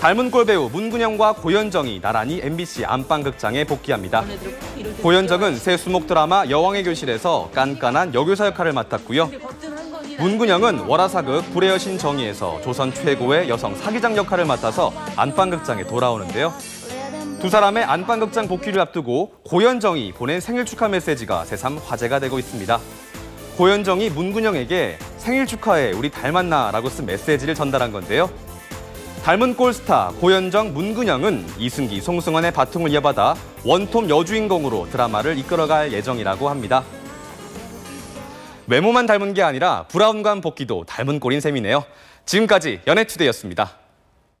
닮은 꼴 배우 문근영과 고현정이 나란히 MBC 안방극장에 복귀합니다. 고현정은 새 수목 드라마 여왕의 교실에서 깐깐한 여교사 역할을 맡았고요. 문근영은 월화사극 불의 여신 정의에서 조선 최고의 여성 사기장 역할을 맡아서 안방극장에 돌아오는데요. 두 사람의 안방극장 복귀를 앞두고 고현정이 보낸 생일 축하 메시지가 새삼 화제가 되고 있습니다. 고현정이 문근영에게 생일 축하해 우리 닮았나라고 쓴 메시지를 전달한 건데요. 닮은 꼴스타 고현정, 문근영은 이승기, 송승헌의 바통을 이어받아 원톱 여주인공으로 드라마를 이끌어갈 예정이라고 합니다. 외모만 닮은 게 아니라 브라운관 복귀도 닮은 꼴인 셈이네요. 지금까지 연예투데이였습니다.